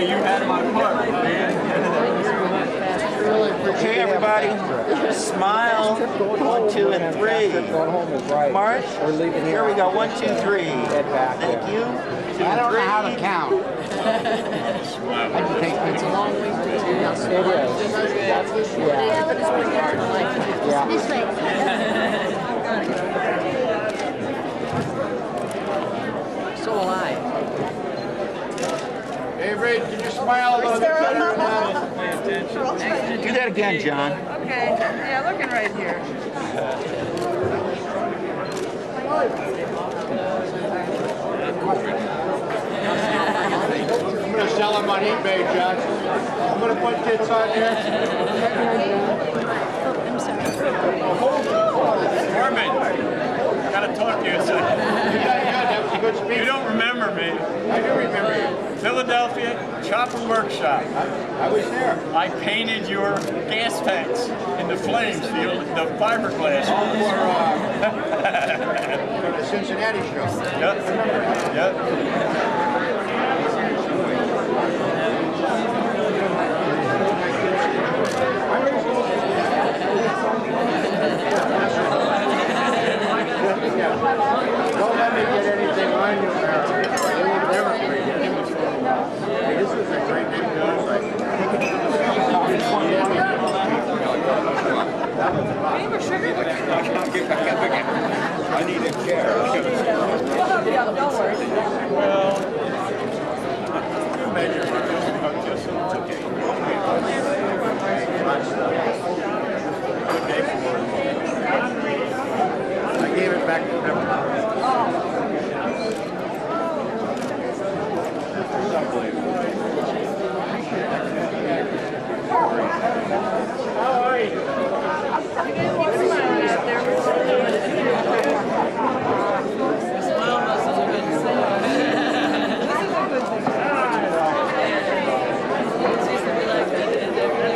you had my part, okay, everybody, smile. One, two, and three. March. Here we go. One, two, three. Thank you. Two, I don't know how to count. I think it's a long way to It is. Yeah. So will I. Hey, Ray, can you smile a little bit? Do that again, John. Okay, yeah, looking right here. I'm gonna sell them on eBay, John. I'm gonna put this on there. I'm sorry. Norman, gotta talk to you a second. Yeah, yeah, that was a good You don't remember me. I do remember you. Philadelphia Chopper Workshop. I was there. I painted your gas tanks in the flames, the, the fiberglass. For, uh, the Cincinnati show. Yep, yep. Don't let me get anything on you, Mayor. They will never forget it. Hey, this is a great name for a site. I need a chair. We'll help you out, don't worry. Well, you made your money. Just- it's okay. Okay for it. I back to.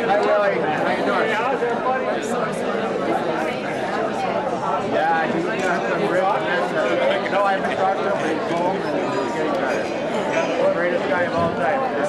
Hi, Willie. How you? Yeah, he's got some real but he's and he's getting better. Greatest guy of all time.